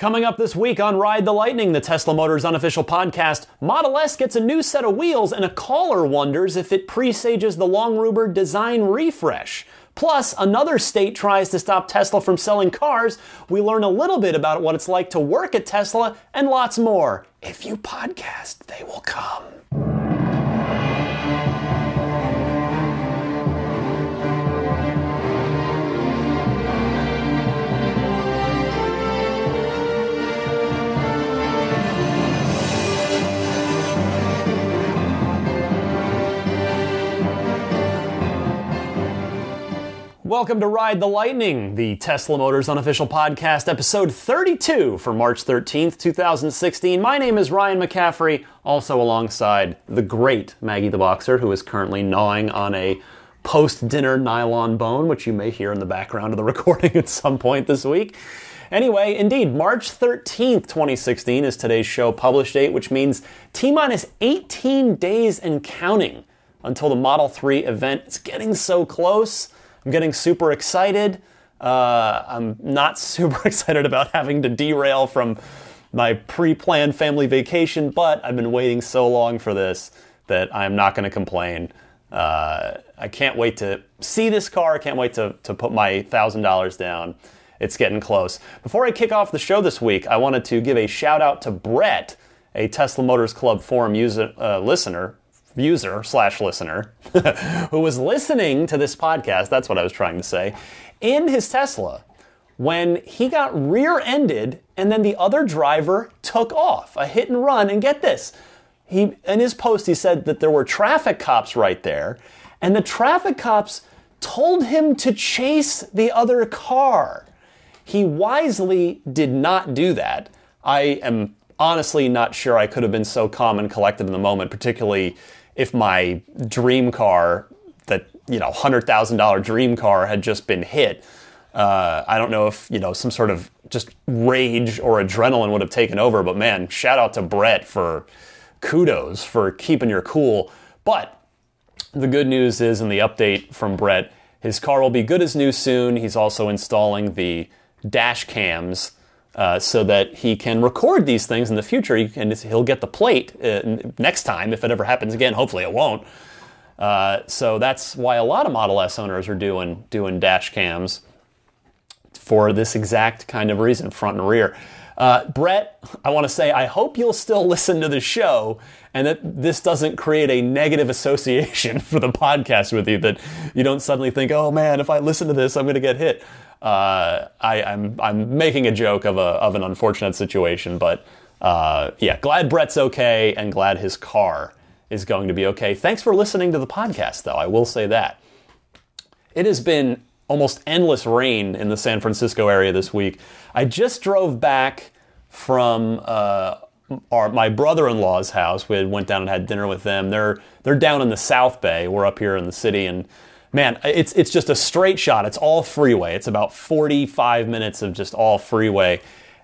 Coming up this week on Ride the Lightning, the Tesla Motors unofficial podcast, Model S gets a new set of wheels and a caller wonders if it presages the long rumored design refresh. Plus, another state tries to stop Tesla from selling cars. We learn a little bit about what it's like to work at Tesla and lots more. If you podcast, they will come. Welcome to Ride the Lightning, the Tesla Motors unofficial podcast, episode 32 for March 13th, 2016. My name is Ryan McCaffrey, also alongside the great Maggie the Boxer, who is currently gnawing on a post dinner nylon bone, which you may hear in the background of the recording at some point this week. Anyway, indeed, March 13th, 2016 is today's show published date, which means T minus 18 days and counting until the Model 3 event. It's getting so close. I'm getting super excited. Uh, I'm not super excited about having to derail from my pre planned family vacation, but I've been waiting so long for this that I'm not going to complain. Uh, I can't wait to see this car. I can't wait to, to put my $1,000 down. It's getting close. Before I kick off the show this week, I wanted to give a shout out to Brett, a Tesla Motors Club forum user, uh, listener user slash listener who was listening to this podcast, that's what I was trying to say, in his Tesla when he got rear ended and then the other driver took off, a hit and run. And get this, he, in his post, he said that there were traffic cops right there, and the traffic cops told him to chase the other car. He wisely did not do that. I am honestly not sure I could have been so calm and collected in the moment, particularly if my dream car, that you know, hundred thousand dollar dream car, had just been hit. Uh, I don't know if you know some sort of just rage or adrenaline would have taken over, but man, shout out to Brett for kudos for keeping your cool. But the good news is, in the update from Brett, his car will be good as new soon. He's also installing the dash cams uh, so that he can record these things in the future. He can, he'll get the plate uh, next time if it ever happens again. Hopefully, it won't. Uh, so that's why a lot of Model S owners are doing doing dash cams for this exact kind of reason, front and rear. Uh, Brett, I want to say I hope you'll still listen to the show and that this doesn't create a negative association for the podcast with you. That you don't suddenly think, "Oh man, if I listen to this, I'm going to get hit." Uh, I, am I'm, I'm making a joke of a of an unfortunate situation, but uh, yeah, glad Brett's okay and glad his car is going to be okay. Thanks for listening to the podcast, though. I will say that it has been almost endless rain in the San Francisco area this week. I just drove back from uh, our, my brother-in-law's house. We went down and had dinner with them. They're they're down in the South Bay. We're up here in the city, and man, it's it's just a straight shot. It's all freeway. It's about 45 minutes of just all freeway.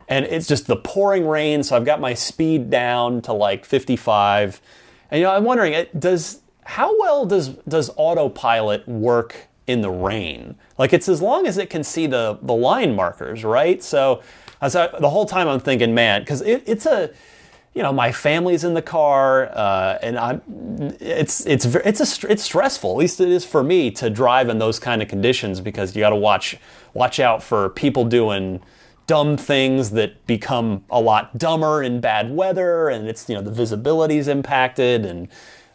And it's just the pouring rain, so I've got my speed down to like 55. And you know, I'm wondering, does how well does does autopilot work in the rain? Like it's as long as it can see the the line markers, right? So, as I, the whole time I'm thinking, man, because it, it's a you know, my family's in the car, uh, and I'm. It's it's it's a it's stressful. At least it is for me to drive in those kind of conditions because you got to watch watch out for people doing dumb things that become a lot dumber in bad weather, and it's you know the visibility's impacted, and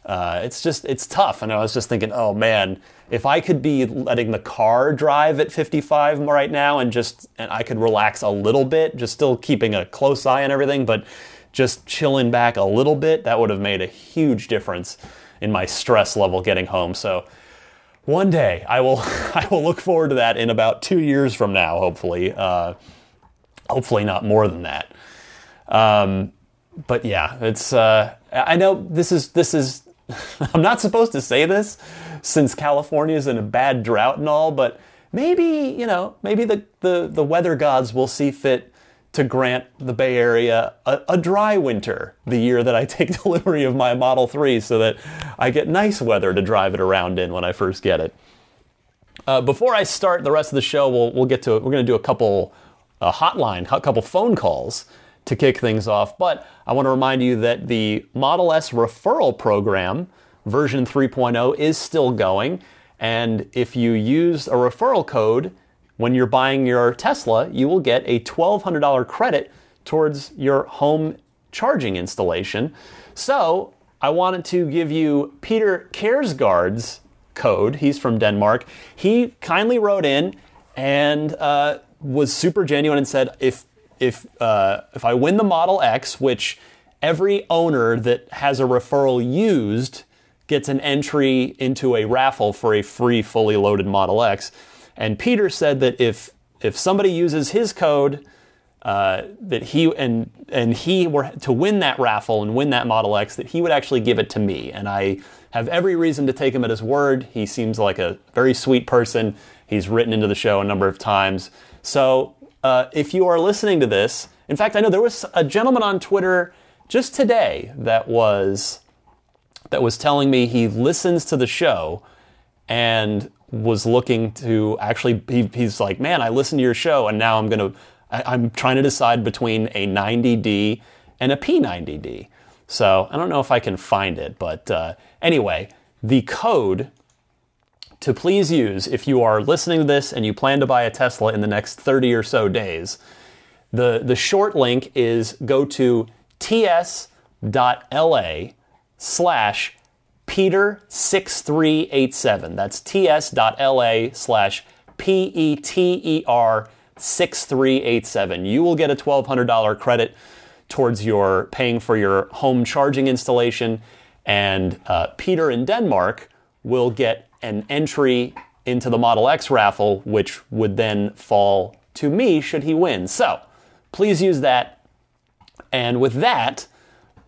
uh, it's just it's tough. And I was just thinking, oh man, if I could be letting the car drive at 55 right now, and just and I could relax a little bit, just still keeping a close eye on everything, but just chilling back a little bit, that would have made a huge difference in my stress level getting home. So one day I will I will look forward to that in about two years from now, hopefully. Uh, hopefully not more than that. Um, but yeah, it's uh, I know this is this is I'm not supposed to say this since California is in a bad drought and all, but maybe you know maybe the the, the weather gods will see fit to grant the Bay Area a, a, dry winter the year that I take delivery of my Model 3 so that I get nice weather to drive it around in when I first get it. Uh, before I start the rest of the show, we'll, we'll get to it. We're going to do a couple a hotline, a couple phone calls to kick things off. But I want to remind you that the Model S referral program, version 3.0, is still going. And if you use a referral code when you're buying your Tesla, you will get a $1,200 credit towards your home charging installation. So I wanted to give you Peter Kersgaard's code. He's from Denmark. He kindly wrote in and uh, was super genuine and said, if if uh, if I win the Model X, which every owner that has a referral used gets an entry into a raffle for a free fully loaded Model X. And Peter said that if if somebody uses his code, uh, that he and and he were to win that raffle and win that Model X, that he would actually give it to me. And I have every reason to take him at his word. He seems like a very sweet person. He's written into the show a number of times. So uh, if you are listening to this, in fact, I know there was a gentleman on Twitter just today that was that was telling me he listens to the show and was looking to actually he, he's like man i listened to your show and now i'm going to i'm trying to decide between a 90d and a p90d so i don't know if i can find it but uh, anyway the code to please use if you are listening to this and you plan to buy a Tesla in the next 30 or so days. The, the short link is go to ts.la slash Peter6387. That's ts.la slash P E T E R 6387. You will get a $1,200 credit towards your paying for your home charging installation. And uh, Peter in Denmark will get an entry into the Model X raffle, which would then fall to me should he win. So please use that. And with that,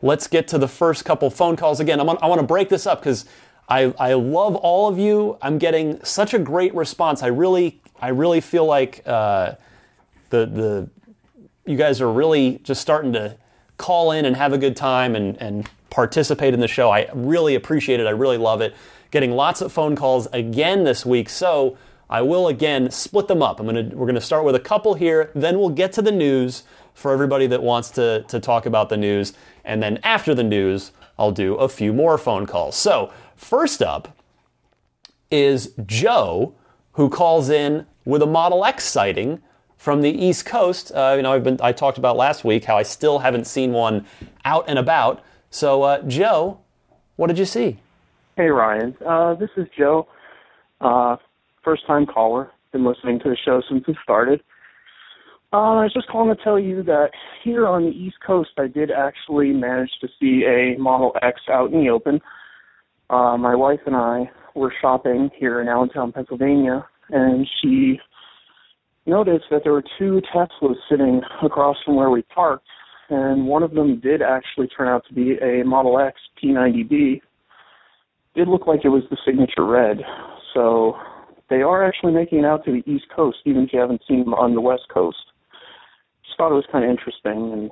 let's get to the first couple phone calls. Again, I'm on, I want to break this up because I, I love all of you. I'm getting such a great response. I really, I really feel like uh, the, the, you guys are really just starting to call in and have a good time and, and participate in the show. I really appreciate it. I really love it getting lots of phone calls again this week. So I will again split them up. I'm gonna, we're going to start with a couple here, then we'll get to the news for everybody that wants to, to talk about the news. And then after the news, I'll do a few more phone calls. So, first up is Joe, who calls in with a Model X sighting from the East Coast. Uh, you know, I've been I talked about last week how I still haven't seen one out and about. So, uh, Joe, what did you see? Hey, Ryan. Uh, this is Joe. Uh, first time caller. Been listening to the show since it started. Uh, I was just calling to tell you that here on the East Coast, I did actually manage to see a Model X out in the open. Uh, my wife and I were shopping here in Allentown, Pennsylvania, and she noticed that there were two Teslas sitting across from where we parked, and one of them did actually turn out to be a Model X P90D did look like it was the signature red. So they are actually making it out to the East Coast, even if you haven't seen them on the West Coast. Just thought it was kind of interesting and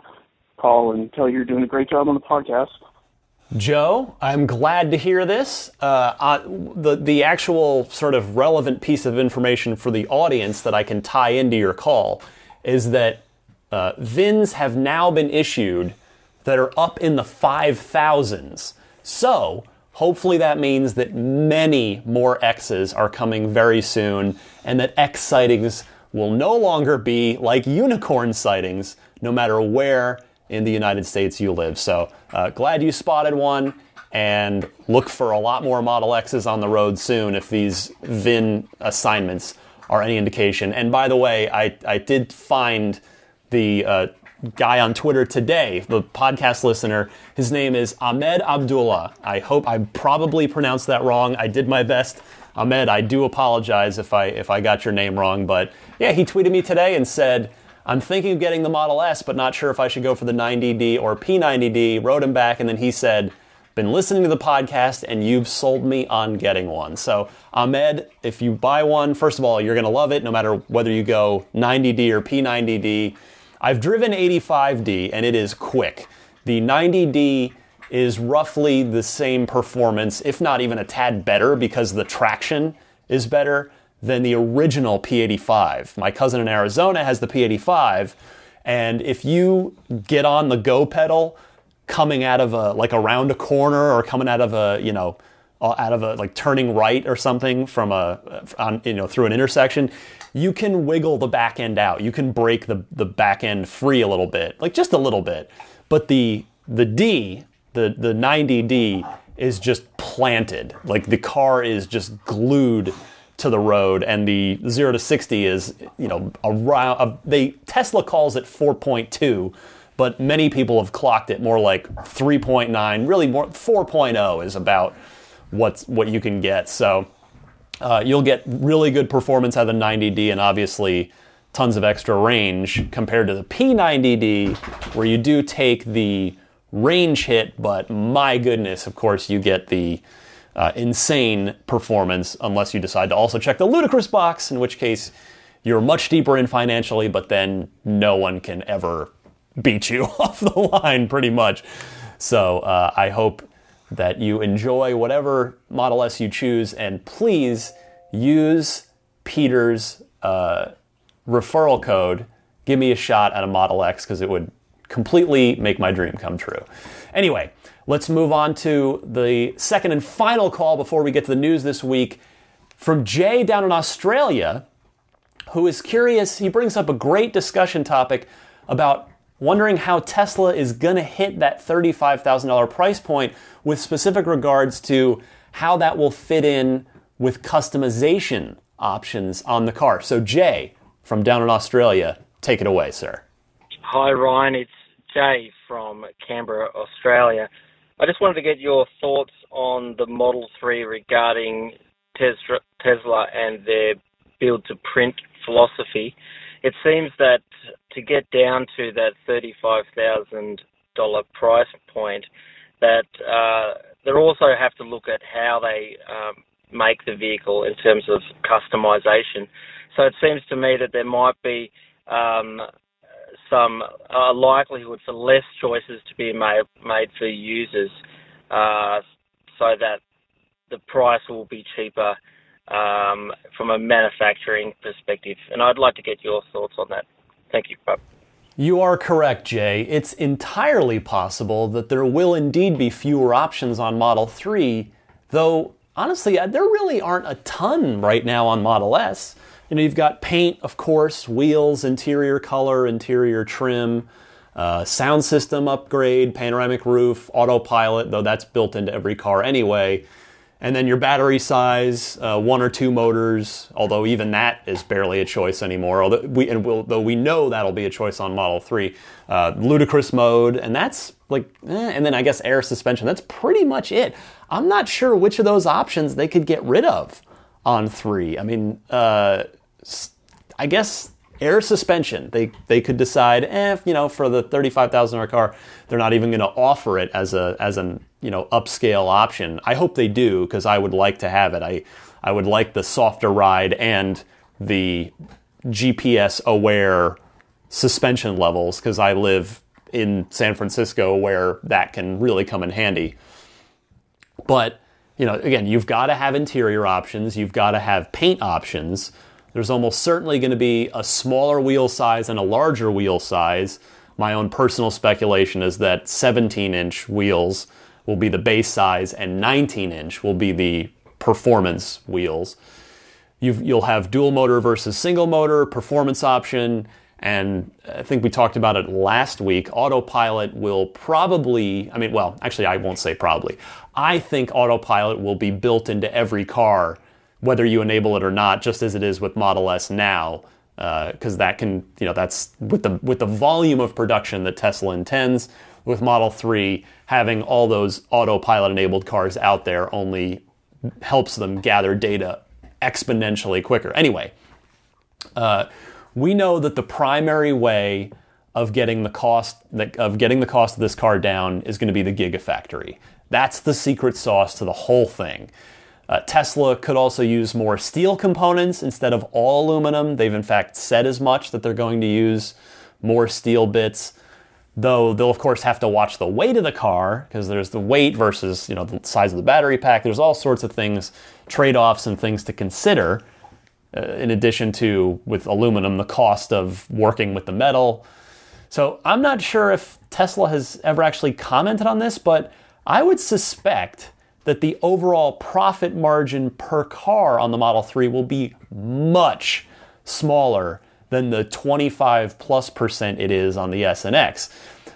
call and tell you you're doing a great job on the podcast. Joe, I'm glad to hear this. Uh, uh, the the actual sort of relevant piece of information for the audience that I can tie into your call is that uh, VINs have now been issued that are up in the five thousands. So Hopefully, that means that many more X's are coming very soon, and that X sightings will no longer be like unicorn sightings, no matter where in the United States you live. So, uh, glad you spotted one, and look for a lot more Model X's on the road soon if these VIN assignments are any indication. And by the way, I, I did find the uh, guy on Twitter today, the podcast listener. His name is Ahmed Abdullah. I hope I probably pronounced that wrong. I did my best. Ahmed, I do apologize if I if I got your name wrong, but yeah, he tweeted me today and said, "I'm thinking of getting the Model S, but not sure if I should go for the 90D or P90D." Wrote him back, and then he said, "Been listening to the podcast, and you've sold me on getting one." So, Ahmed, if you buy one, first of all, you're going to love it, no matter whether you go 90D or P90D. I've driven 85D and it is quick. The 90D is roughly the same performance, if not even a tad better, because the traction is better than the original P85. My cousin in Arizona has the P85, and if you get on the go pedal coming out of a like around a corner or coming out of a you know uh, out of a like turning right or something from a on you know through an intersection you can wiggle the back end out you can break the the back end free a little bit like just a little bit but the the D the the 90D is just planted like the car is just glued to the road and the 0 to 60 is you know around uh, they Tesla calls it 4.2 but many people have clocked it more like 3.9 really more 4.0 is about what's what you can get. So uh, you'll get really good performance out of the 90D, and obviously tons of extra range compared to the P90D, where you do take the range hit, but my goodness, of course, you get the uh, insane performance unless you decide to also check the ludicrous box, in which case you're much deeper in financially, but then no one can ever beat you off the line pretty much. So uh, I hope that you enjoy whatever Model S you choose, and please use Peter's uh, referral code. Give me a shot at a Model X because it would completely make my dream come true. Anyway, let's move on to the second and final call before we get to the news this week from Jay down in Australia, who is curious. He brings up a great discussion topic about wondering how Tesla is going to hit that $35,000 price point with specific regards to how that will fit in with customization options on the car. So, Jay from down in Australia, take it away, sir. Hi, Ryan. It's Jay from Canberra, Australia. I just wanted to get your thoughts on the Model 3 regarding Tesla and their build to print philosophy. It seems that to get down to that $35,000 price point, that uh, they also have to look at how they um, make the vehicle in terms of customization. So it seems to me that there might be um, some uh, likelihood for less choices to be made, made for users uh, so that the price will be cheaper um, from a manufacturing perspective. And I'd like to get your thoughts on that. Thank you. You are correct, Jay. It's entirely possible that there will indeed be fewer options on Model 3, though honestly, uh, there really aren't a ton right now on Model S. You know, you've got paint, of course, wheels, interior color, interior trim, uh, sound system upgrade, panoramic roof, autopilot, though that's built into every car anyway and then your battery size, uh, one or two motors. Although even that is barely a choice anymore. Although we and we'll, though we know that'll be a choice on Model Three, uh, ludicrous mode, and that's like, eh, and then I guess air suspension. That's pretty much it. I'm not sure which of those options they could get rid of on three. I mean, uh, I guess air suspension. They they could decide, eh, you know, for the thirty-five thousand dollar car, they're not even going to offer it as a as an you know upscale option. I hope they do because I would like to have it. I I would like the softer ride and the GPS aware suspension levels because I live in San Francisco where that can really come in handy. But you know, again, you've got to have interior options. You've got to have paint options there's almost certainly going to be a smaller wheel size and a larger wheel size. My own personal speculation is that 17 inch wheels will be the base size and 19 inch will be the performance wheels. you will have dual motor versus single motor, performance option, and I think we talked about it last week. Autopilot will probably, I mean, well, actually, I won't say probably. I think autopilot will be built into every car whether you enable it or not, just as it is with Model S now, because uh, that can, you know, that's with the with the volume of production that Tesla intends. With Model 3, having all those autopilot enabled cars out there only helps them gather data exponentially quicker. Anyway, uh, we know that the primary way of getting the cost of getting the cost of this car down is going to be the Gigafactory. That's the secret sauce to the whole thing. Uh, Tesla could also use more steel components instead of all aluminum. They've in fact said as much that they're going to use more steel bits. Though they'll of course have to watch the weight of the car because there's the weight versus you know the size of the battery pack. There's all sorts of things, trade-offs and things to consider. In addition to with aluminum, the cost of working with the metal. So I'm not sure if Tesla has ever actually commented on this, but I would suspect that the overall profit margin per car on the Model 3 will be much smaller than the 25 plus percent it is on the S and X.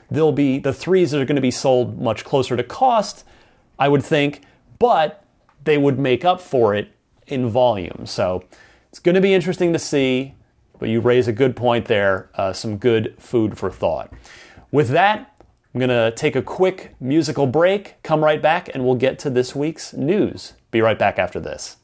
There'll be the threes that are going to be sold much closer to cost, I would think, but they would make up for it in volume. So it's going to be interesting to see, but you raise a good point there, uh, some good food for thought. With that, I'm going to take a quick musical break, come right back, and we'll get to this week's news. Be right back after this.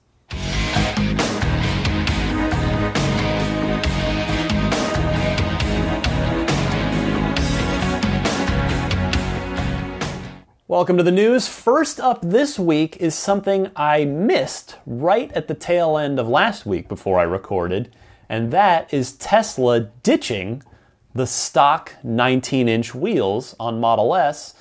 Welcome to the news. First up this week is something I missed right at the tail end of last week before I recorded, and that is Tesla ditching the stock 19 inch wheels on Model S,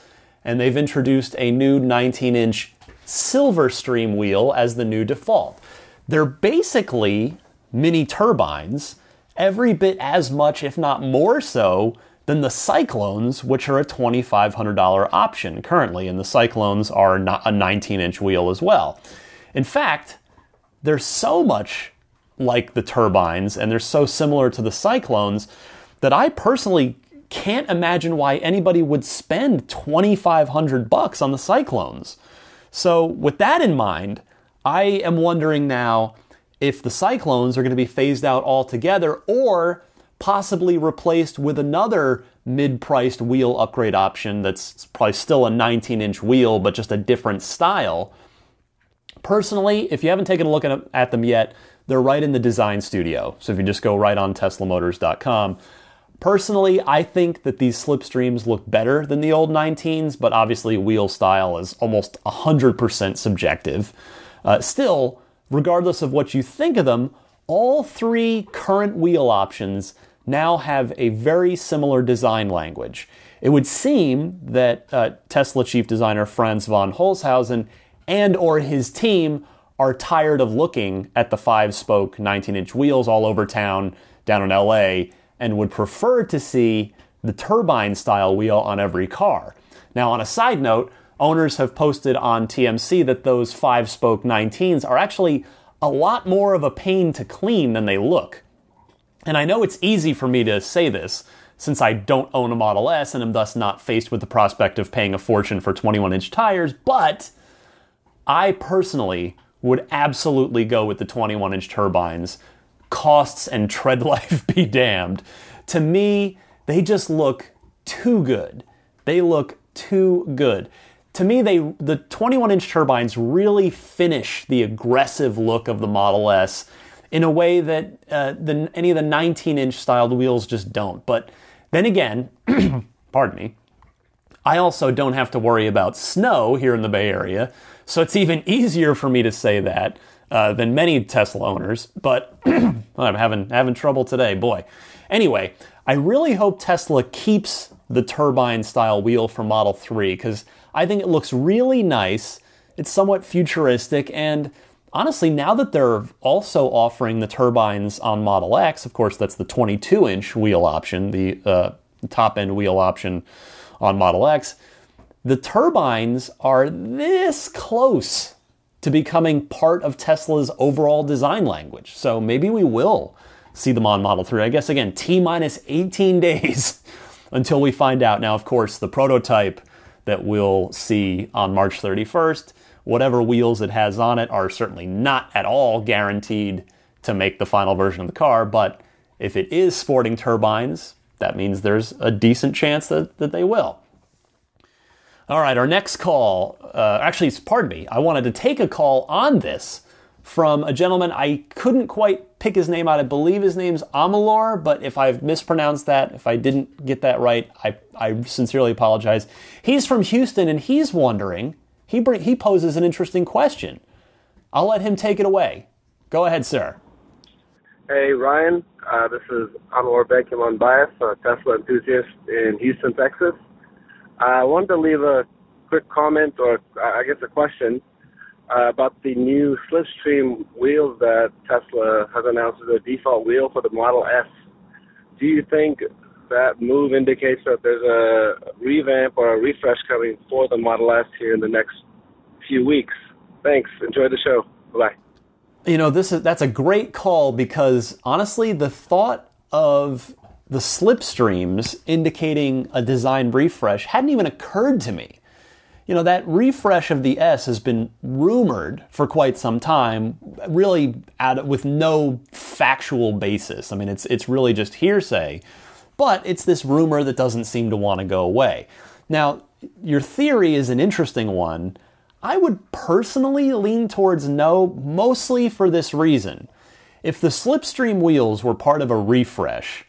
and they've introduced a new 19 inch Silverstream wheel as the new default. They're basically mini turbines, every bit as much, if not more so, than the Cyclones, which are a $2,500 option currently, and the Cyclones are not a 19 inch wheel as well. In fact, they're so much like the turbines and they're so similar to the Cyclones that I personally can't imagine why anybody would spend 2500 bucks on the Cyclones. So, with that in mind, I am wondering now if the Cyclones are going to be phased out altogether or possibly replaced with another mid priced wheel upgrade option that's probably still a 19 inch wheel, but just a different style. Personally, if you haven't taken a look at them yet, they're right in the design studio. So if you just go right on teslamotors.com, Personally, I think that these slipstreams look better than the old 19s, but obviously wheel style is almost 100% subjective. Uh, still, regardless of what you think of them, all three current wheel options now have a very similar design language. It would seem that uh, Tesla chief designer Franz von Holzhausen and or his team are tired of looking at the five-spoke 19-inch wheels all over town down in LA and would prefer to see the turbine style wheel on every car. Now, on a side note, owners have posted on TMC that those five spoke 19s are actually a lot more of a pain to clean than they look. And I know it's easy for me to say this since I don't own a Model S and am thus not faced with the prospect of paying a fortune for 21 inch tires, but I personally would absolutely go with the 21 inch turbines. Costs and tread life be damned. To me, they just look too good. They look too good. To me, they the 21 inch turbines really finish the aggressive look of the Model S in a way that uh, the, any of the 19 inch styled wheels just don't. But then again, pardon me, I also don't have to worry about snow here in the Bay Area, so it's even easier for me to say that uh, than many Tesla owners. But I'm having having trouble today, boy. Anyway, I really hope Tesla keeps the turbine style wheel for Model 3 because I think it looks really nice. It's somewhat futuristic and honestly, now that they're also offering the turbines on Model X, of course, that's the 22 inch wheel option, the uh, top end wheel option on Model X, the turbines are this close to becoming part of Tesla's overall design language. So maybe we will see them on Model 3. I guess again, T minus 18 days until we find out. Now, of course, the prototype that we'll see on March 31st whatever wheels it has on it are certainly not at all guaranteed to make the final version of the car, but if it is sporting turbines, that means there's a decent chance that, that they will. All right, our next call, uh, actually, pardon me, I wanted to take a call on this from a gentleman. I couldn't quite pick his name out. I believe his name's Amalor, but if I've mispronounced that, if I didn't get that right, I, I sincerely apologize. He's from Houston and he's wondering he, bring, he poses an interesting question. I'll let him take it away. Go ahead, sir. Hey, Ryan. Uh, this is Anwar Bekim Bias, a Tesla enthusiast in Houston, Texas. I wanted to leave a quick comment or I guess a question. uh, about the new Slipstream wheels that Tesla has announced as a default wheel for the Model S. Do you think that move indicates that there's a revamp or a refresh coming for the Model S here in the next few weeks? Thanks. Enjoy the show. Bye. You know, this is that's a great call because honestly, the thought of the slipstreams indicating a design refresh hadn't even occurred to me. You know, that refresh of the S has been rumored for quite some time, really out, with no factual basis. I mean, it's, it's really just hearsay, but it's this rumor that doesn't seem to want to go away. Now, your theory is an interesting one. I would personally lean towards no, mostly for this reason. If the slipstream wheels were part of a refresh,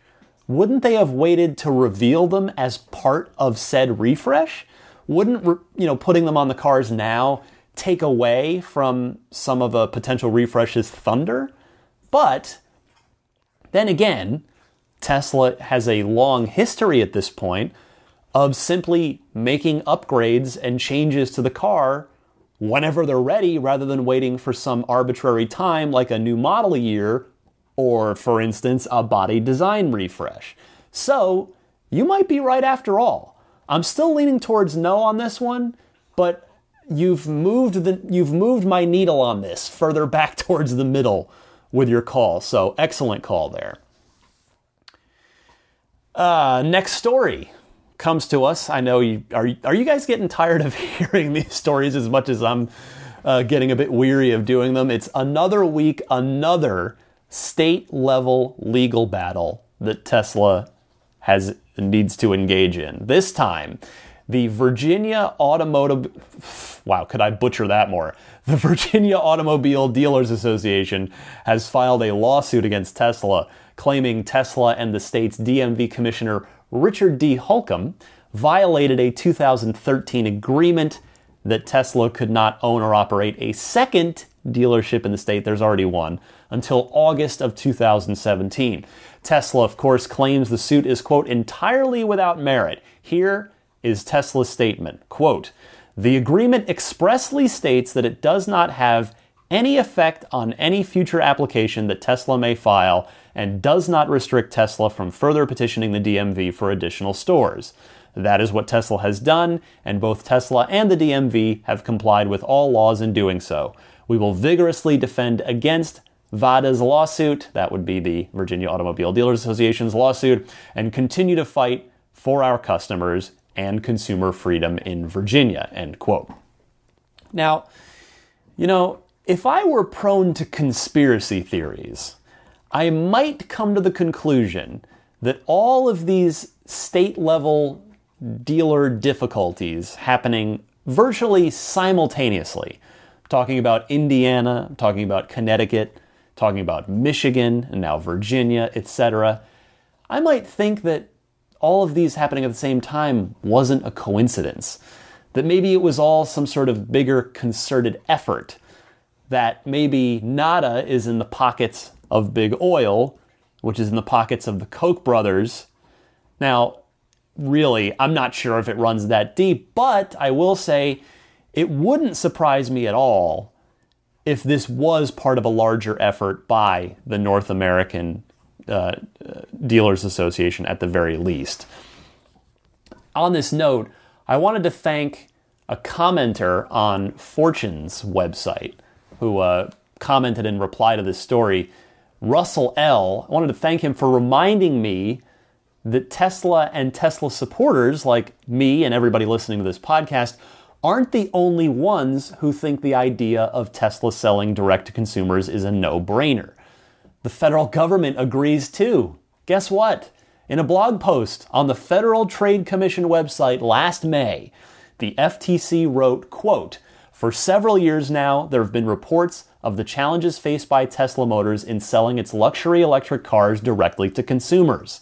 wouldn't they have waited to reveal them as part of said refresh? Wouldn't you know putting them on the cars now take away from some of a potential refresh's thunder? But then again, Tesla has a long history at this point of simply making upgrades and changes to the car whenever they're ready rather than waiting for some arbitrary time like a new model year or, for instance, a body design refresh. So, you might be right after all. I'm still leaning towards no on this one, but you've moved the you've moved my needle on this further back towards the middle with your call. So, excellent call there. Uh, next story comes to us. I know you are. Are you guys getting tired of hearing these stories as much as I'm uh, getting a bit weary of doing them? It's another week, another state level legal battle that Tesla has needs to engage in. This time, the Virginia Automotive wow, could I butcher that more? The Virginia Automobile Dealers Association has filed a lawsuit against Tesla claiming Tesla and the state's DMV commissioner Richard D. Holcomb violated a 2013 agreement that Tesla could not own or operate a second dealership in the state. There's already one until August of 2017. Tesla, of course, claims the suit is, quote, entirely without merit. Here is Tesla's statement, quote, the agreement expressly states that it does not have any effect on any future application that Tesla may file and does not restrict Tesla from further petitioning the DMV for additional stores. That is what Tesla has done, and both Tesla and the DMV have complied with all laws in doing so. We will vigorously defend against VADA's lawsuit, that would be the Virginia Automobile Dealers Association's lawsuit, and continue to fight for our customers and consumer freedom in Virginia, end quote. Now, you know, if I were prone to conspiracy theories, I might come to the conclusion that all of these state level dealer difficulties happening virtually simultaneously. I'm talking about Indiana, talking about Connecticut, talking about Michigan and now Virginia, etc. I might think that all of these happening at the same time wasn't a coincidence. That maybe it was all some sort of bigger concerted effort. That maybe NADA is in the pockets of big oil, which is in the pockets of the Koch brothers. Now, really, I'm not sure if it runs that deep, but I will say it wouldn't surprise me at all if this was part of a larger effort by the North American uh, Dealers Association at the very least. On this note, I wanted to thank a commenter on Fortune's website who uh, commented in reply to this story. Russell L. I wanted to thank him for reminding me that Tesla and Tesla supporters, like me and everybody listening to this podcast, aren't the only ones who think the idea of Tesla selling direct to consumers is a no brainer. The federal government agrees too. Guess what? In a blog post on the Federal Trade Commission website last May, the FTC wrote, quote, For several years now, there have been reports of the challenges faced by Tesla Motors in selling its luxury electric cars directly to consumers.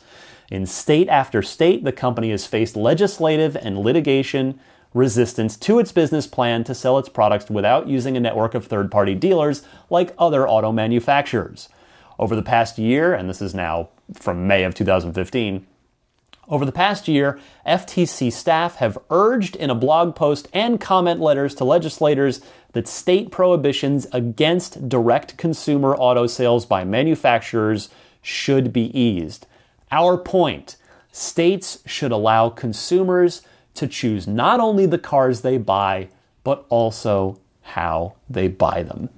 In state after state, the company has faced legislative and litigation resistance to its business plan to sell its products without using a network of third party dealers like other auto manufacturers. Over the past year, and this is now from May of 2015, Over the past year, FTC staff have urged in a blog post and comment letters to legislators that state prohibitions against direct consumer auto sales by manufacturers should be eased. Our point states should allow consumers to choose not only the cars they buy, but also how they buy them.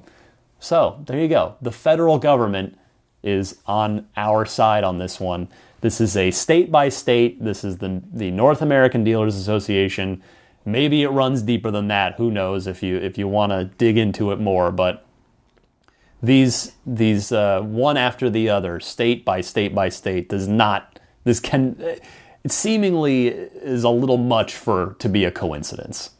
So, there you go. The federal government is on our side on this one. This is a state by state. This is the, the North American Dealers Association. Maybe it runs deeper than that. Who knows if you if you want to dig into it more, but these these uh, one after the other, state by state by state, does not. This can it seemingly is a little much for to be a coincidence.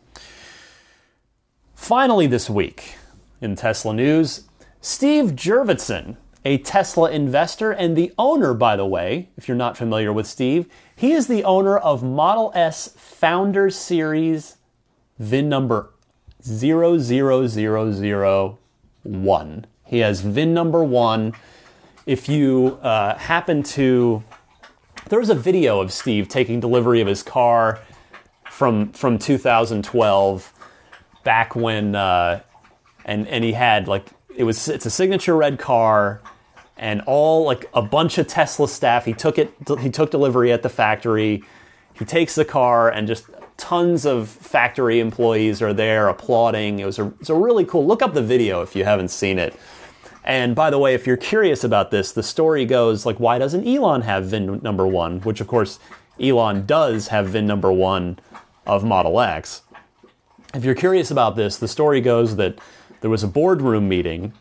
Finally, this week in Tesla news, Steve Jurvetson, a Tesla investor and the owner, by the way, if you're not familiar with Steve, he is the owner of Model S Founder Series VIN number 00001. He has VIN number one. If you uh, happen to, there was a video of Steve taking delivery of his car from from 2012, back when, uh, and and he had like it was it's a signature red car, and all like a bunch of Tesla staff. He took it, he took delivery at the factory. He takes the car and just tons of factory employees are there applauding. It was a, it's a really cool. Look up the video if you haven't seen it. And by the way, if you're curious about this, the story goes like, why doesn't Elon have VIN number one? Which of course, Elon does have VIN number one of Model X. If you're curious about this, the story goes that there was a boardroom meeting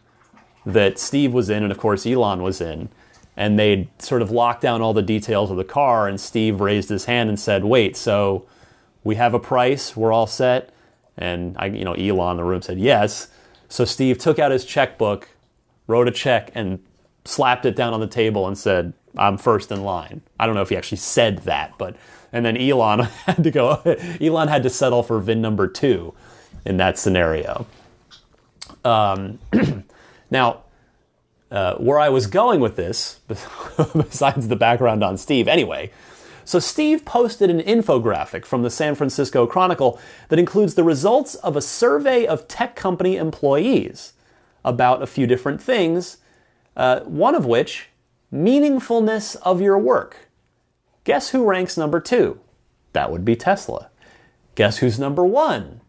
that Steve was in, and of course Elon was in, and they'd sort of locked down all the details of the car. And Steve raised his hand and said, "Wait, so we have a price? We're all set?" And I, you know, Elon in the room said yes. So Steve took out his checkbook, wrote a check, and slapped it down on the table and said, "I'm first in line." I don't know if he actually said that, but and then Elon had to go. Elon had to settle for VIN number two in that scenario. Um, now, uh, where I was going with this, besides the background on Steve, anyway. So, Steve posted an infographic from the San Francisco Chronicle that includes the results of a survey of tech company employees about a few different things, uh, one of which, meaningfulness of your work. Guess who ranks number two? That would be Tesla. Guess who's number one?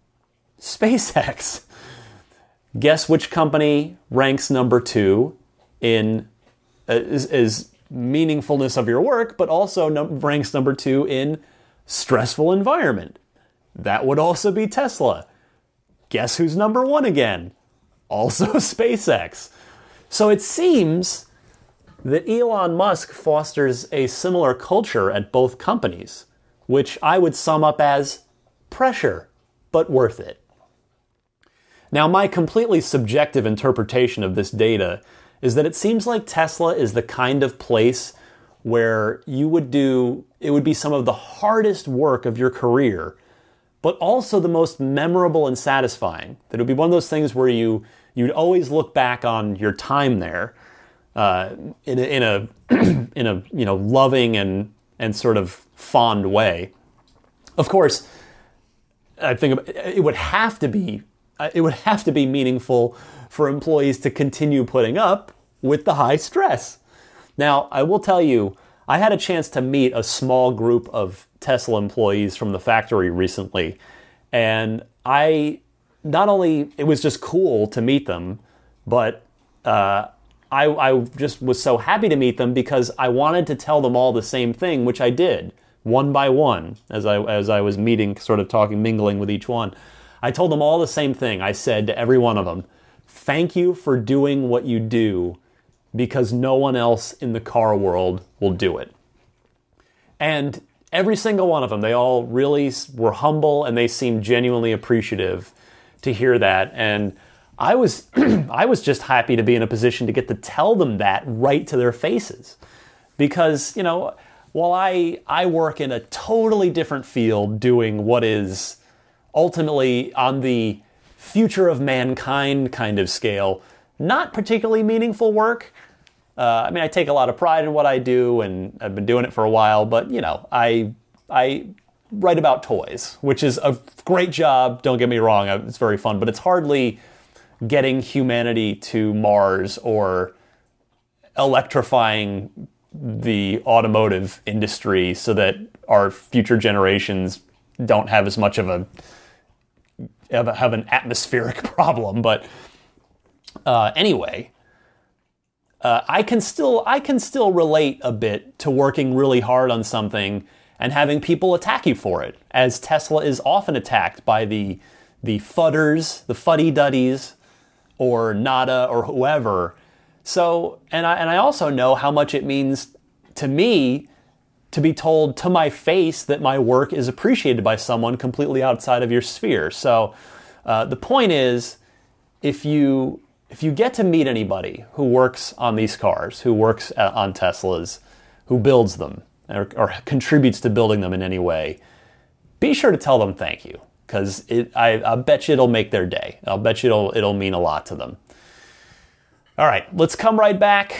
SpaceX. Guess which company ranks number two in uh, is, is, meaningfulness of your work, but also num- ranks number two in stressful environment. That would also be Tesla. Guess who's number one again? Also SpaceX. So it seems that Elon Musk fosters a similar culture at both companies, which I would sum up as pressure, but worth it. Now, my completely subjective interpretation of this data is that it seems like Tesla is the kind of place where you would do, it would be some of the hardest work of your career, but also the most memorable and satisfying. That it would be one of those things where you, you'd always look back on your time there uh, in a, in a, in a you know, loving and, and sort of fond way. Of course, I think it would have to be it would have to be meaningful for employees to continue putting up with the high stress. Now, I will tell you, I had a chance to meet a small group of Tesla employees from the factory recently, and I not only it was just cool to meet them, but uh, I, I just was so happy to meet them because I wanted to tell them all the same thing, which I did one by one as I as I was meeting, sort of talking, mingling with each one. I told them all the same thing. I said to every one of them, thank you for doing what you do because no one else in the car world will do it. And every single one of them, they all really were humble and they seemed genuinely appreciative to hear that. And I was, I was just happy to be in a position to get to tell them that right to their faces. Because, you know, while I, I work in a totally different field doing what is ultimately on the future of mankind kind of scale, not particularly meaningful work. Uh, I mean, I take a lot of pride in what I do, and I've been doing it for a while. But you know, I I write about toys, which is a great job. Don't get me wrong; it's very fun, but it's hardly getting humanity to Mars or electrifying the automotive industry so that our future generations don't have as much of a have, have an atmospheric problem. But uh, anyway, uh, I can still I can still relate a bit to working really hard on something and having people attack you for it, as Tesla is often attacked by the the fudders, the fuddy duddies, or NADA or whoever. So, and I and I also know how much it means to me to be told to my face that my work is appreciated by someone completely outside of your sphere. So, uh, the point is, if you if you get to meet anybody who works on these cars, who works on Teslas, who builds them or, or contributes to building them in any way, be sure to tell them thank you because I, I bet you it'll make their day. I'll bet you it'll it'll mean a lot to them. All right, let's come right back.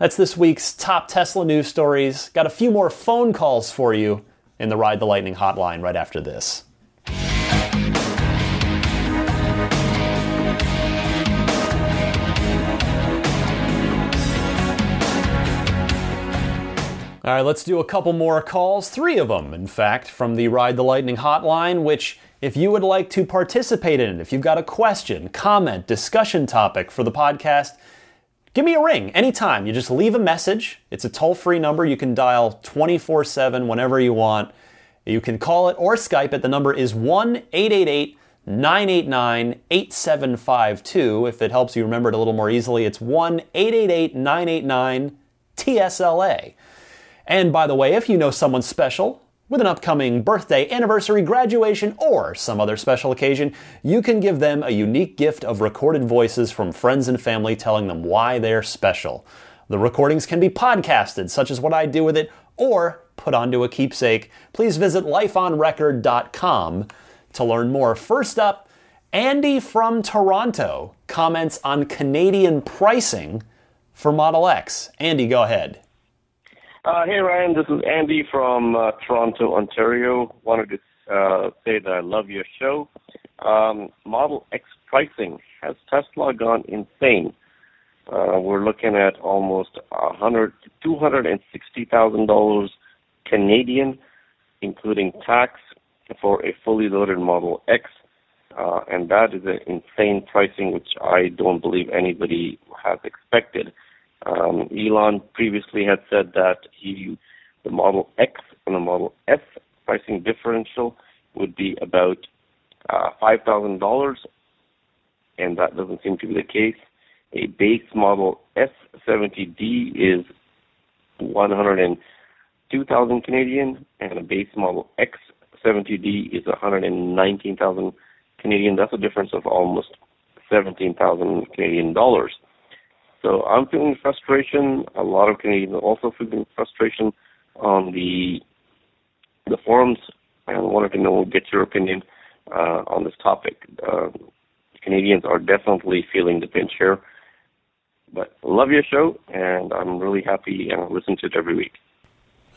That's this week's top Tesla news stories. Got a few more phone calls for you in the Ride the Lightning hotline right after this. All right, let's do a couple more calls, three of them, in fact, from the Ride the Lightning hotline, which, if you would like to participate in, if you've got a question, comment, discussion topic for the podcast, give me a ring anytime. You just leave a message. It's a toll free number. You can dial 24 7 whenever you want. You can call it or Skype it. The number is 1 888 989 8752. If it helps you remember it a little more easily, it's 1 888 989 TSLA. And by the way, if you know someone special with an upcoming birthday, anniversary, graduation, or some other special occasion, you can give them a unique gift of recorded voices from friends and family telling them why they're special. The recordings can be podcasted, such as what I do with it, or put onto a keepsake. Please visit lifeonrecord.com to learn more. First up, Andy from Toronto comments on Canadian pricing for Model X. Andy, go ahead. Uh, hey Ryan, this is Andy from uh, Toronto, Ontario. Wanted to uh, say that I love your show. Um, Model X pricing has Tesla gone insane? Uh, we're looking at almost a hundred, two hundred and sixty thousand dollars Canadian, including tax, for a fully loaded Model X, uh, and that is an insane pricing, which I don't believe anybody has expected. Um, Elon previously had said that he, the Model X and the Model S pricing differential would be about uh, $5,000, and that doesn't seem to be the case. A base Model S70D is 102,000 Canadian, and a base Model X70D is 119,000 Canadian. That's a difference of almost 17,000 Canadian dollars. So I'm feeling frustration. A lot of Canadians are also feeling frustration on the the forums, and wanted to know get your opinion uh, on this topic. Uh, Canadians are definitely feeling the pinch here. But love your show, and I'm really happy and I listen to it every week.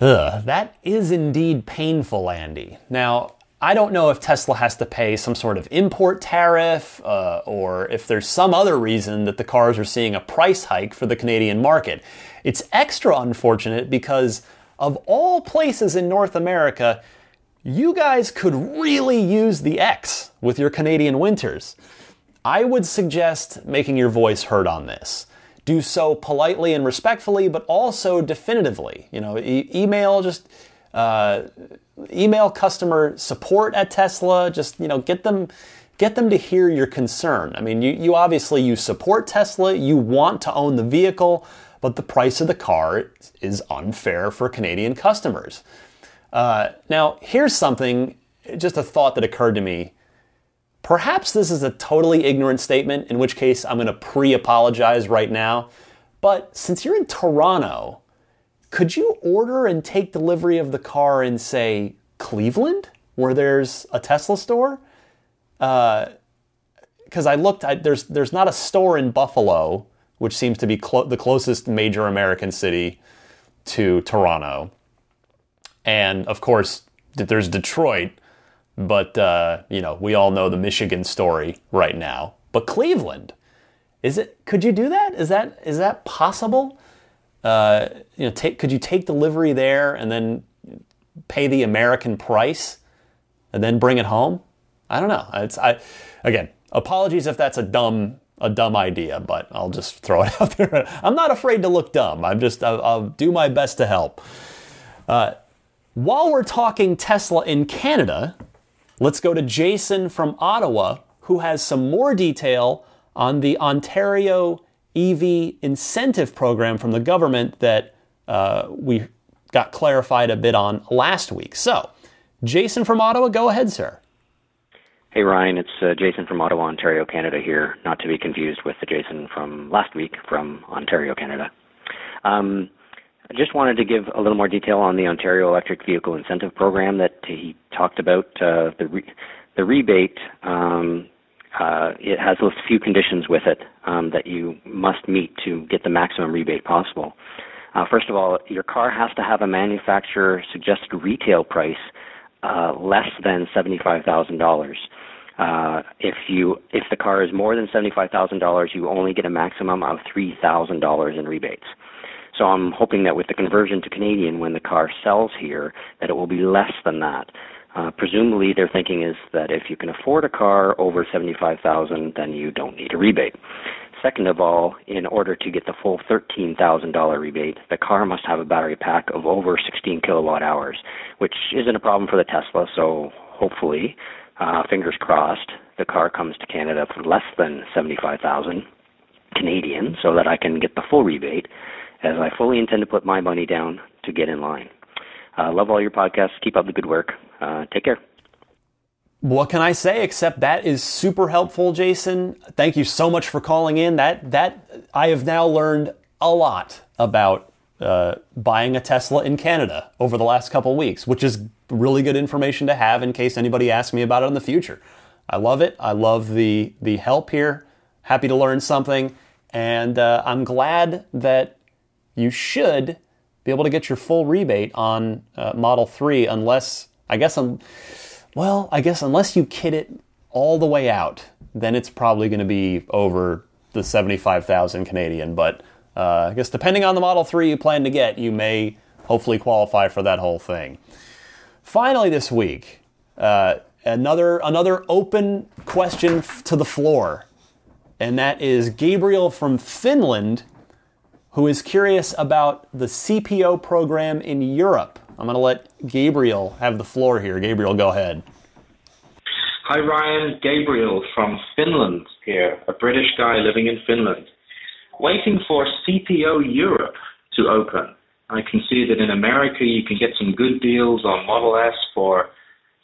Ugh, that is indeed painful, Andy. Now, I don't know if Tesla has to pay some sort of import tariff uh, or if there's some other reason that the cars are seeing a price hike for the Canadian market. It's extra unfortunate because, of all places in North America, you guys could really use the X with your Canadian winters. I would suggest making your voice heard on this. Do so politely and respectfully, but also definitively. You know, e- email just. Uh, email customer support at Tesla. Just you know, get them get them to hear your concern. I mean, you, you obviously you support Tesla, you want to own the vehicle, but the price of the car is unfair for Canadian customers. Uh, now, here's something, just a thought that occurred to me. Perhaps this is a totally ignorant statement, in which case I'm going to pre apologize right now. But since you're in Toronto, could you order and take delivery of the car in, say, Cleveland, where there's a Tesla store? Because uh, I looked, I, there's there's not a store in Buffalo which seems to be clo- the closest major American city to Toronto. And of course, there's Detroit, but uh, you know we all know the Michigan story right now. But Cleveland, is it? Could you do that? Is that is that possible? Uh, you know, take, could you take delivery there and then pay the American price and then bring it home? I don't know. It's I again, apologies if that's a dumb a dumb idea, but I'll just throw it out there. I'm not afraid to look dumb. I'm just I'll, I'll do my best to help. Uh, while we're talking Tesla in Canada, let's go to Jason from Ottawa, who has some more detail on the Ontario EV incentive program from the government that uh, we got clarified a bit on last week. So, Jason from Ottawa, go ahead, sir. Hey Ryan, it's uh, Jason from Ottawa, Ontario, Canada here, not to be confused with the Jason from last week from Ontario, Canada. Um, I just wanted to give a little more detail on the Ontario Electric Vehicle Incentive Program that he talked about. Uh, the, re- the rebate, um, uh, it has a few conditions with it um, that you must meet to get the maximum rebate possible. Uh, first of all, your car has to have a manufacturer suggested retail price uh, less than $75,000. Uh, if you if the car is more than seventy five thousand dollars, you only get a maximum of three thousand dollars in rebates. So I'm hoping that with the conversion to Canadian, when the car sells here, that it will be less than that. Uh, presumably, their thinking is that if you can afford a car over seventy-five thousand, then you don't need a rebate. Second of all, in order to get the full thirteen thousand dollar rebate, the car must have a battery pack of over sixteen kilowatt hours, which isn't a problem for the Tesla. So hopefully, uh, fingers crossed, the car comes to Canada for less than 75,000 Canadian so that I can get the full rebate as I fully intend to put my money down to get in line. Uh, love all your podcasts. Keep up the good work. Uh, take care. What can I say except that is super helpful, Jason. Thank you so much for calling in. That that I have now learned a lot about uh, buying a Tesla in Canada over the last couple weeks, which is really good information to have in case anybody asks me about it in the future. I love it. I love the the help here. Happy to learn something, and uh, I'm glad that you should be able to get your full rebate on uh, Model 3 unless I guess I'm well, I guess unless you kit it all the way out, then it's probably going to be over the 75,000 Canadian, but uh, I guess depending on the Model 3 you plan to get, you may hopefully qualify for that whole thing. Finally, this week, uh, another another open question f- to the floor, and that is Gabriel from Finland, who is curious about the CPO program in Europe. I'm going to let Gabriel have the floor here. Gabriel, go ahead. Hi, Ryan. Gabriel from Finland here, a British guy living in Finland, waiting for CPO Europe to open. I can see that in America you can get some good deals on Model S for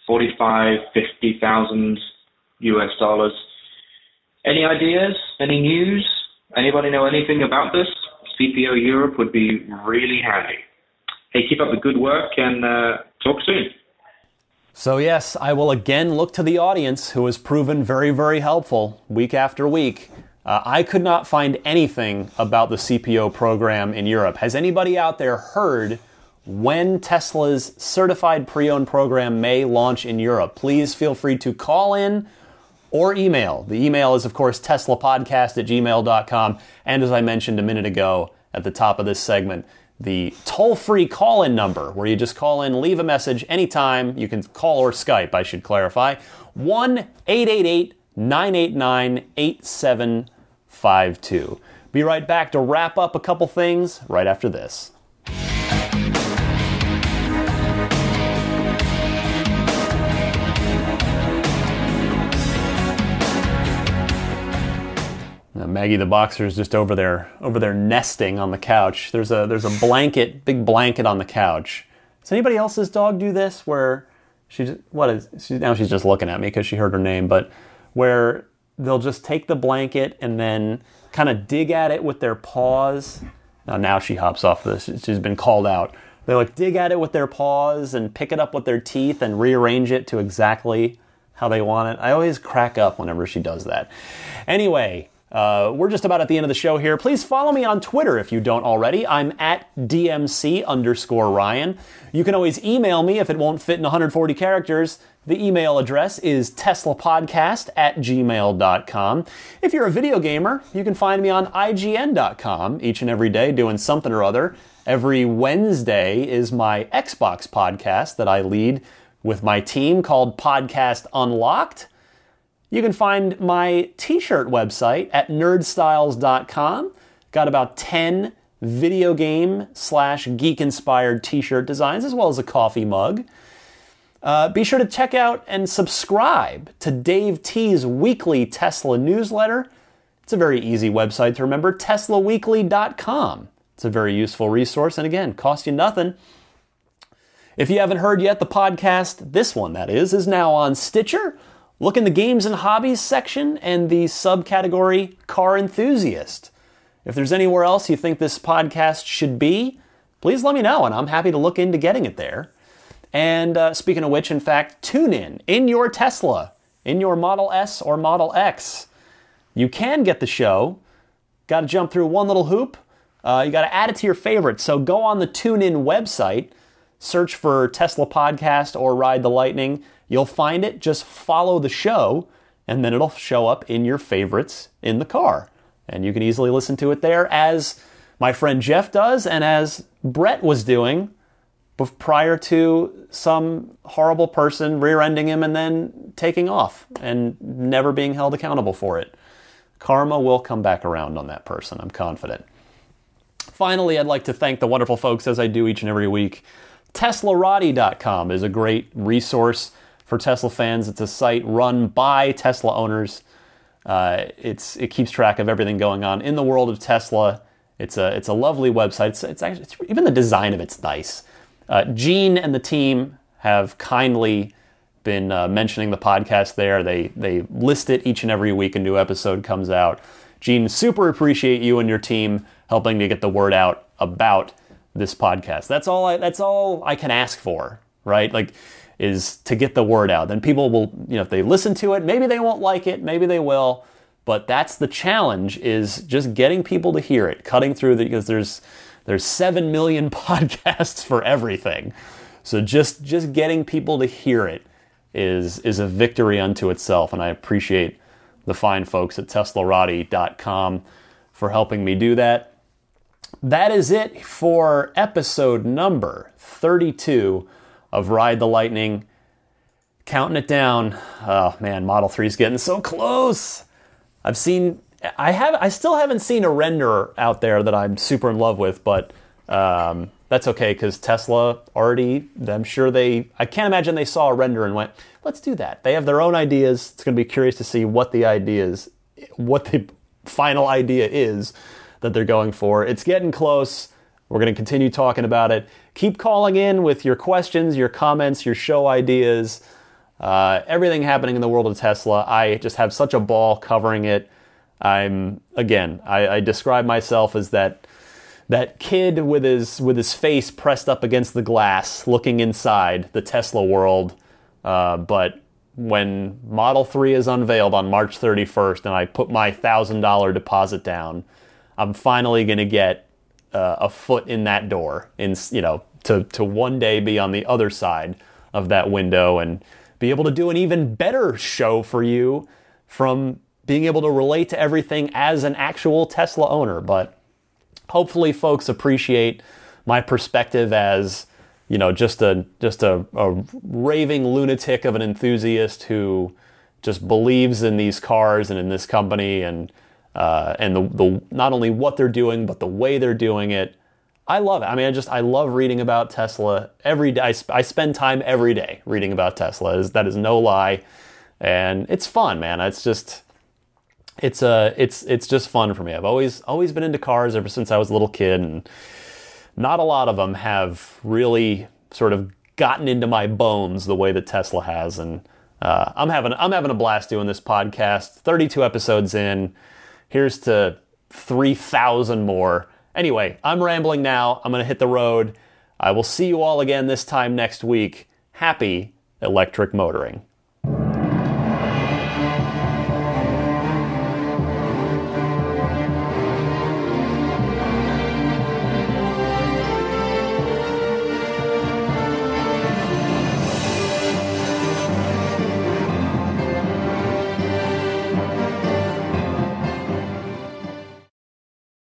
45, 50,000 US dollars. Any ideas? Any news? Anybody know anything about this? CPO Europe would be really handy. Hey, keep up the good work and uh, talk soon. So, yes, I will again look to the audience who has proven very, very helpful week after week. Uh, I could not find anything about the CPO program in Europe. Has anybody out there heard when Tesla's certified pre owned program may launch in Europe? Please feel free to call in or email. The email is, of course, teslapodcast at gmail.com. And as I mentioned a minute ago at the top of this segment, the toll free call in number where you just call in, leave a message anytime. You can call or Skype, I should clarify. 1 888 989 8752. Be right back to wrap up a couple things right after this. Maggie the boxer is just over there, over there nesting on the couch. There's a there's a blanket, big blanket on the couch. Does anybody else's dog do this? Where she just, what is she, now? She's just looking at me because she heard her name. But where they'll just take the blanket and then kind of dig at it with their paws. Now, now she hops off this. She's been called out. They like dig at it with their paws and pick it up with their teeth and rearrange it to exactly how they want it. I always crack up whenever she does that. Anyway, Uh, we're just about at the end of the show here. Please follow me on Twitter if you don't already. I'm at DMC underscore Ryan. You can always email me if it won't fit in 140 characters. The email address is teslapodcast at gmail.com. If you're a video gamer, you can find me on IGN.com each and every day doing something or other. Every Wednesday is my Xbox podcast that I lead with my team called Podcast Unlocked. You can find my t shirt website at nerdstyles.com. Got about 10 video game slash geek inspired t shirt designs, as well as a coffee mug. Uh, be sure to check out and subscribe to Dave T's weekly Tesla newsletter. It's a very easy website to remember teslaweekly.com. It's a very useful resource, and again, cost you nothing. If you haven't heard yet, the podcast, this one that is, is now on Stitcher. Look in the games and hobbies section and the subcategory car enthusiast. If there's anywhere else you think this podcast should be, please let me know, and I'm happy to look into getting it there. And uh, speaking of which, in fact, tune in in your Tesla, in your Model S or Model X. You can get the show. Got to jump through one little hoop. Uh, you got to add it to your favorites. So go on the TuneIn website, search for Tesla Podcast or Ride the Lightning You'll find it, just follow the show, and then it'll show up in your favorites in the car. And you can easily listen to it there, as my friend Jeff does, and as Brett was doing prior to some horrible person rear ending him and then taking off and never being held accountable for it. Karma will come back around on that person, I'm confident. Finally, I'd like to thank the wonderful folks, as I do each and every week. TeslaRati.com is a great resource for Tesla fans. It's a site run by Tesla owners. Uh, it's it keeps track of everything going on in the world of Tesla. It's a it's a lovely website. It's, it's actually it's, even the design of it's nice. Uh, Gene and the team have kindly been uh, mentioning the podcast there. They they list it each and every week. A new episode comes out. Gene, super appreciate you and your team helping to get the word out about this podcast. That's all I that's all I can ask for, right? Like is to get the word out. Then people will, you know, if they listen to it, maybe they won't like it, maybe they will, but that's the challenge is just getting people to hear it, cutting through the because there's there's 7 million podcasts for everything. So just just getting people to hear it is is a victory unto itself and I appreciate the fine folks at teslarati.com for helping me do that. That is it for episode number 32 of Ride the Lightning. Counting it down. Oh man, Model 3 is getting so close. I've seen I have I still haven't seen a render out there that I'm super in love with, but um, that's okay because Tesla already. I'm sure they. I can't imagine they saw a render and went, "Let's do that." They have their own ideas. It's going to be curious to see what the ideas, what the final idea is that they're going for. It's getting close. We're going to continue talking about it. Keep calling in with your questions, your comments, your show ideas, uh, everything happening in the world of Tesla. I just have such a ball covering it. I'm again, I, I describe myself as that that kid with his with his face pressed up against the glass, looking inside the Tesla world. Uh, but when Model 3 is unveiled on March 31st, and I put my thousand dollar deposit down, I'm finally going to get uh, a foot in that door, in you know, to to one day be on the other side of that window and be able to do an even better show for you from being able to relate to everything as an actual Tesla owner. But hopefully, folks appreciate my perspective as you know just a just a, a raving lunatic of an enthusiast who just believes in these cars and in this company and uh, and the, the not only what they're doing but the way they're doing it. I love it. I mean, I just I love reading about Tesla every day. I, sp- I spend time every day reading about Tesla. That is no lie, and it's fun, man. It's just it's uh it's it's just fun for me. I've always always been into cars ever since I was a little kid, and not a lot of them have really sort of gotten into my bones the way that Tesla has, and uh, I'm having I'm having a blast doing this podcast. 32 episodes in. Here's to 3,000 more. Anyway, I'm rambling now. I'm going to hit the road. I will see you all again this time next week. Happy electric motoring.